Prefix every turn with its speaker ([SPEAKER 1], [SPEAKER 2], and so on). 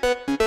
[SPEAKER 1] Música